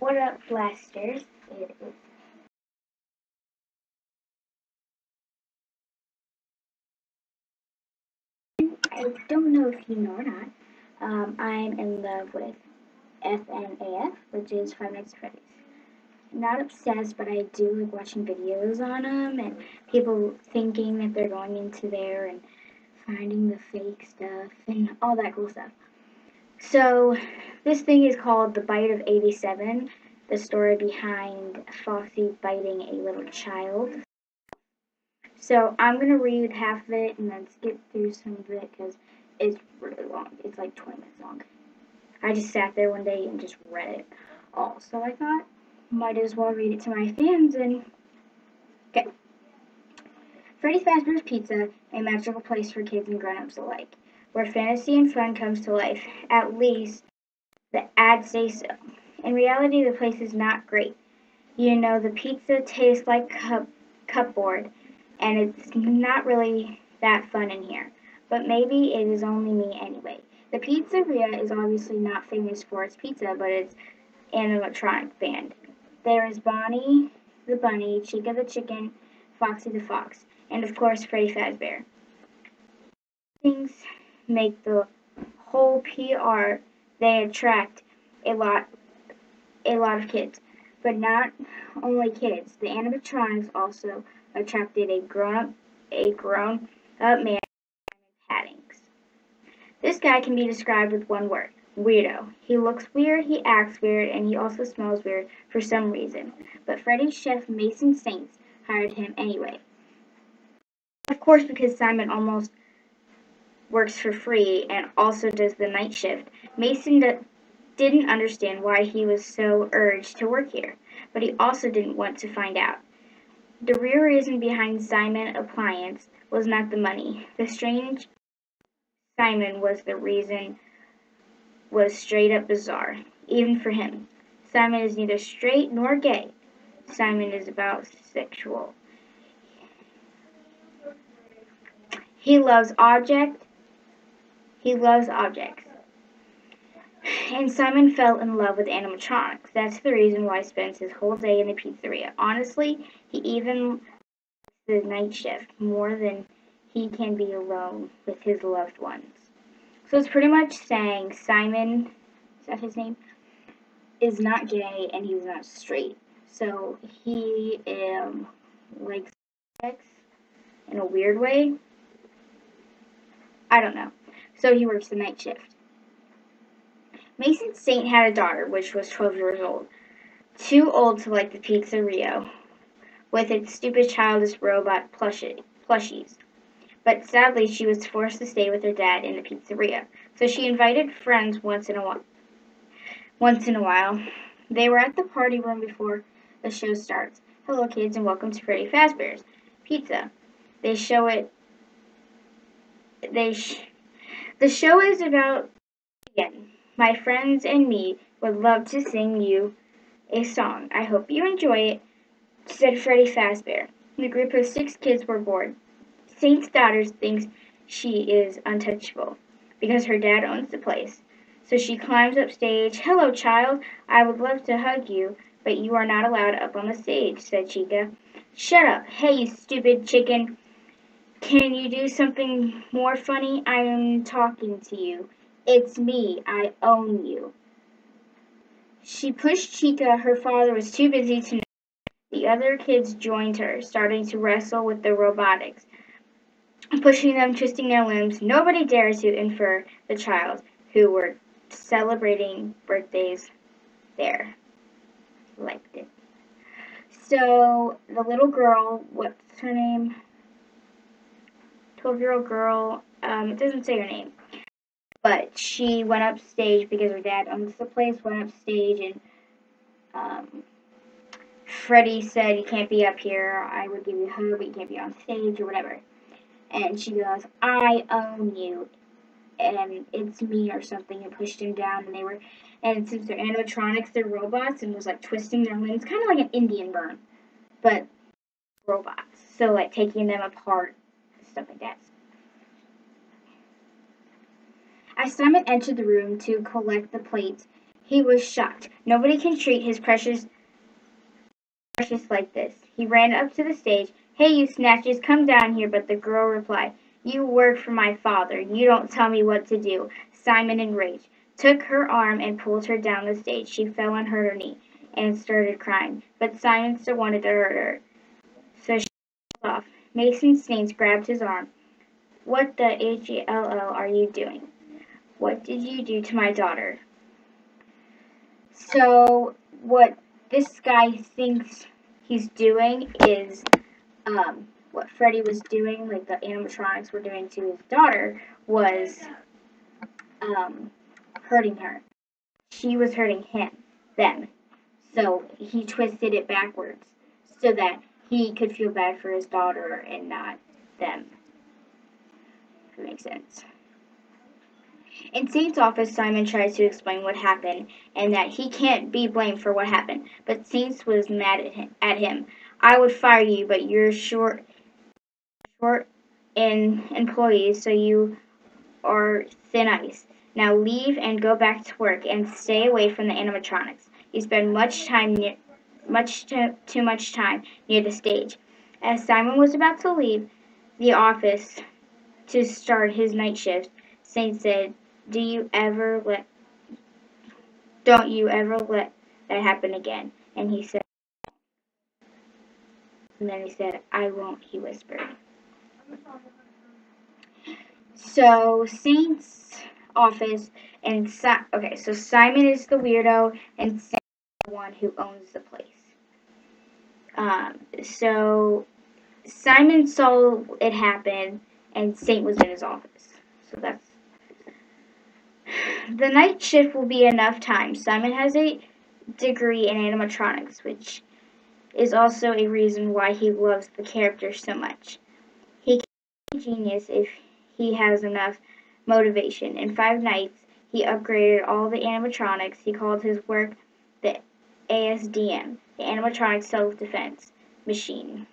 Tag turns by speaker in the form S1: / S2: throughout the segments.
S1: What up, Blasters? It is I don't know if you know or not. Um, I'm in love with FNAF, which is Five Nights at Freddy's. Not obsessed, but I do like watching videos on them and people thinking that they're going into there and finding the fake stuff and all that cool stuff. So, this thing is called The Bite of 87, the story behind Foxy biting a little child. So, I'm going to read half of it and then skip through some of it because it's really long. It's like 20 minutes long. I just sat there one day and just read it all. So, I thought, might as well read it to my fans and. Okay. Freddy Fazbear's Pizza, a magical place for kids and grown-ups alike where fantasy and fun comes to life. At least the ads say so. In reality, the place is not great. You know, the pizza tastes like cup cupboard, and it's not really that fun in here. But maybe it is only me anyway. The pizzeria is obviously not famous for its pizza, but it's an electronic band. There is Bonnie the bunny, Chica the chicken, Foxy the fox, and of course Freddy Fazbear. Things make the whole PR they attract a lot a lot of kids. But not only kids. The animatronics also attracted a grown up a grown up man Paddings. This guy can be described with one word. Weirdo. He looks weird, he acts weird, and he also smells weird for some reason. But Freddy's chef Mason Saints hired him anyway. Of course, because Simon almost works for free and also does the night shift. Mason didn't understand why he was so urged to work here, but he also didn't want to find out. The real reason behind Simon Appliance was not the money. The strange Simon was the reason was straight up bizarre, even for him. Simon is neither straight nor gay. Simon is about sexual. He loves object he loves objects. And Simon fell in love with animatronics. That's the reason why he spends his whole day in the pizzeria. Honestly, he even the night shift more than he can be alone with his loved ones. So it's pretty much saying Simon, is that his name, is not gay and he's not straight. So he um, likes sex in a weird way. I don't know so he works the night shift. Mason Saint had a daughter, which was 12 years old, too old to like the pizzeria with its stupid childish robot plushies. But sadly, she was forced to stay with her dad in the pizzeria, so she invited friends once in a while. Once in a while, they were at the party room before the show starts. Hello, kids, and welcome to Freddy Fazbear's Pizza. They show it. They. Sh- the show is about again. My friends and me would love to sing you a song. I hope you enjoy it, said Freddy Fazbear. The group of six kids were bored. Saint's daughter thinks she is untouchable because her dad owns the place. So she climbs up stage. Hello, child. I would love to hug you, but you are not allowed up on the stage, said Chica. Shut up. Hey, you stupid chicken. Can you do something more funny? I am talking to you. It's me. I own you. She pushed Chica. Her father was too busy to know. The other kids joined her, starting to wrestle with the robotics, pushing them, twisting their limbs. Nobody dared to infer the child, who were celebrating birthdays there, liked it. So the little girl, what's her name? 12 year old girl. Um, it doesn't say her name. But she went up stage because her dad owns the place, went up stage, and um, Freddy said, You can't be up here. I would give you a hug, but you can't be on stage or whatever. And she goes, I own you. And it's me or something, and pushed him down. And they were, and since they're animatronics, they're robots, and was like twisting their limbs, kind of like an Indian burn, but robots. So, like taking them apart stuff like. As Simon entered the room to collect the plates, He was shocked. Nobody can treat his precious precious like this. He ran up to the stage. Hey, you snatches, come down here. But the girl replied, You work for my father. You don't tell me what to do. Simon, enraged, took her arm and pulled her down the stage. She fell and hurt her knee and started crying. But Simon still wanted to hurt her. So she off. Mason Saints grabbed his arm. What the H-E-L-L are you doing? What did you do to my daughter? So what this guy thinks he's doing is um, what Freddy was doing, like the animatronics were doing to his daughter, was um, hurting her. She was hurting him, them. So he twisted it backwards so that he could feel bad for his daughter and not them. If that makes sense. In Saint's office, Simon tries to explain what happened and that he can't be blamed for what happened, but Saints was mad at him. I would fire you, but you're short, short in employees, so you are thin ice. Now leave and go back to work and stay away from the animatronics. You spend much time near, much too, much time near the stage. As Simon was about to leave the office to start his night shift, Saint said, do you ever let, don't you ever let that happen again? And he said, and then he said, I won't, he whispered. So, Saint's office, and si okay, so Simon is the weirdo, and Saint is the one who owns the place. Um, so, Simon saw it happen, and Saint was in his office. So that's the night shift will be enough time. Simon has a degree in animatronics, which is also a reason why he loves the character so much. He can be a genius if he has enough motivation. In five nights, he upgraded all the animatronics. He called his work the ASDM, the Animatronic Self-Defense Machine.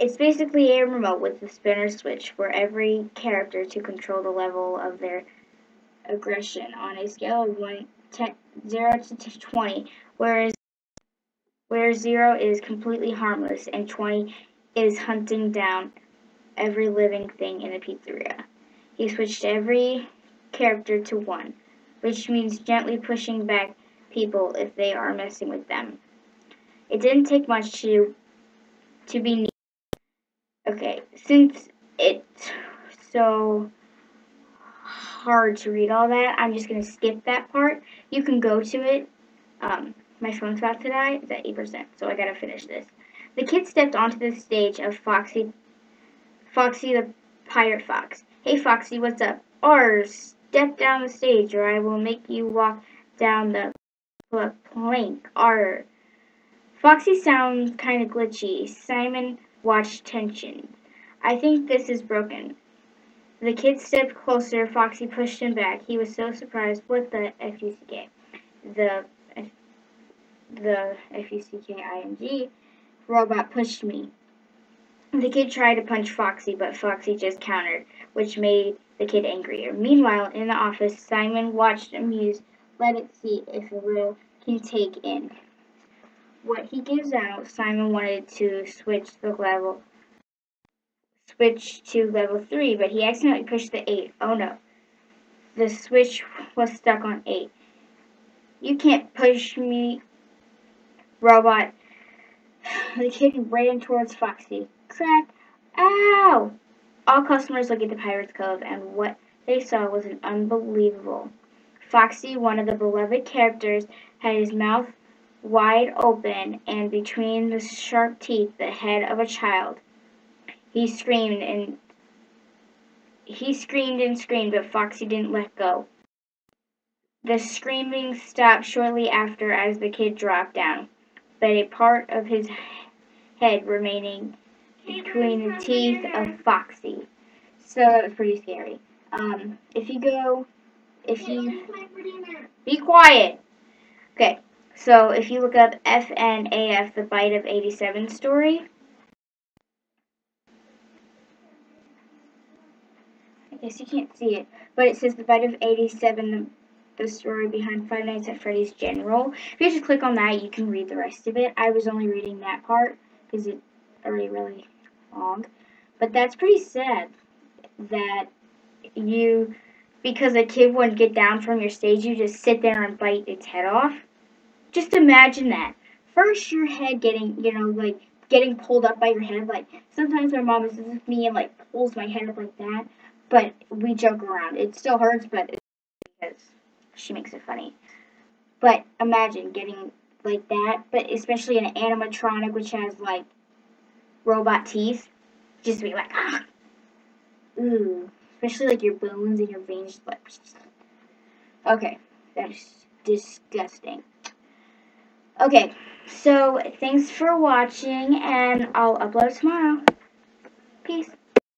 S1: It's basically a remote with a spinner switch for every character to control the level of their aggression on a scale of 1, 10, 0 to 20, whereas where 0 is completely harmless and 20 is hunting down every living thing in the pizzeria. He switched every character to 1, which means gently pushing back people if they are messing with them. It didn't take much to to be Okay, since it's so hard to read all that, I'm just going to skip that part. You can go to it. Um, my phone's about to die. It's at 8%, so I got to finish this. The kid stepped onto the stage of Foxy, Foxy the Pirate Fox. Hey, Foxy, what's up? R, step down the stage or I will make you walk down the plank. R. Foxy sounds kind of glitchy. Simon watched tension. I think this is broken. The kid stepped closer. Foxy pushed him back. He was so surprised. What the F-U-C-K? The, the F-U-C-K-I-N-G robot pushed me. The kid tried to punch Foxy, but Foxy just countered, which made the kid angrier. Meanwhile, in the office, Simon watched amused. Let it see if a will can take in what he gives out, Simon wanted to switch the level switch to level 3, but he accidentally pushed the 8. Oh no. The switch was stuck on 8. You can't push me, robot. The kid ran towards Foxy. Crack! Ow! All customers looked at the Pirate's Cove, and what they saw was an unbelievable. Foxy, one of the beloved characters, had his mouth wide open, and between the sharp teeth the head of a child. He screamed and he screamed and screamed, but Foxy didn't let go. The screaming stopped shortly after as the kid dropped down, but a part of his head remaining between the teeth of Foxy. So that was pretty scary. Um, if you go, if you be quiet. Okay, so if you look up FNAF, the Bite of 87 story, I guess you can't see it, but it says the Bite of 87, the story behind Five Nights at Freddy's General. If you just click on that, you can read the rest of it. I was only reading that part because it's already really long. But that's pretty sad that you, because a kid wouldn't get down from your stage, you just sit there and bite its head off. Just imagine that. First, your head getting, you know, like getting pulled up by your head. Like sometimes my mom is with me and like pulls my head up like that. But we joke around. It still hurts, but it's because she makes it funny. But imagine getting like that, but especially an animatronic which has like robot teeth, just be like, ah, ooh, especially like your bones and your veins. Like, okay, that's disgusting. Okay, so thanks for watching, and I'll upload tomorrow. Peace.